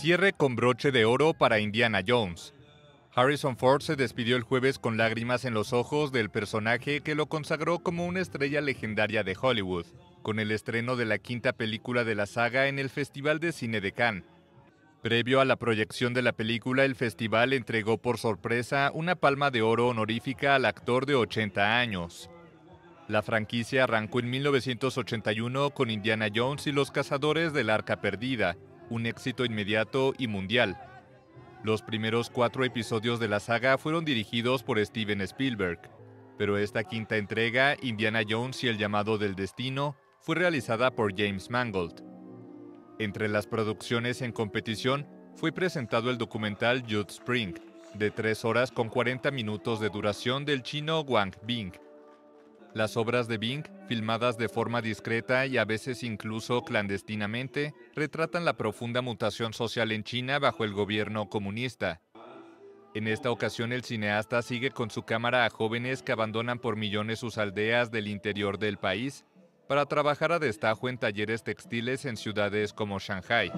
Cierre con broche de oro para Indiana Jones. Harrison Ford se despidió el jueves con lágrimas en los ojos del personaje que lo consagró como una estrella legendaria de Hollywood, con el estreno de la quinta película de la saga en el Festival de Cine de Cannes. Previo a la proyección de la película, el festival entregó por sorpresa una palma de oro honorífica al actor de 80 años. La franquicia arrancó en 1981 con Indiana Jones y los Cazadores del Arca Perdida, un éxito inmediato y mundial. Los primeros cuatro episodios de la saga fueron dirigidos por Steven Spielberg, pero esta quinta entrega, Indiana Jones y el llamado del destino, fue realizada por James Mangold. Entre las producciones en competición fue presentado el documental Youth Spring, de 3 horas con 40 minutos de duración del chino Wang Bing, las obras de Bing, filmadas de forma discreta y a veces incluso clandestinamente, retratan la profunda mutación social en China bajo el gobierno comunista. En esta ocasión el cineasta sigue con su cámara a jóvenes que abandonan por millones sus aldeas del interior del país para trabajar a destajo en talleres textiles en ciudades como Shanghai.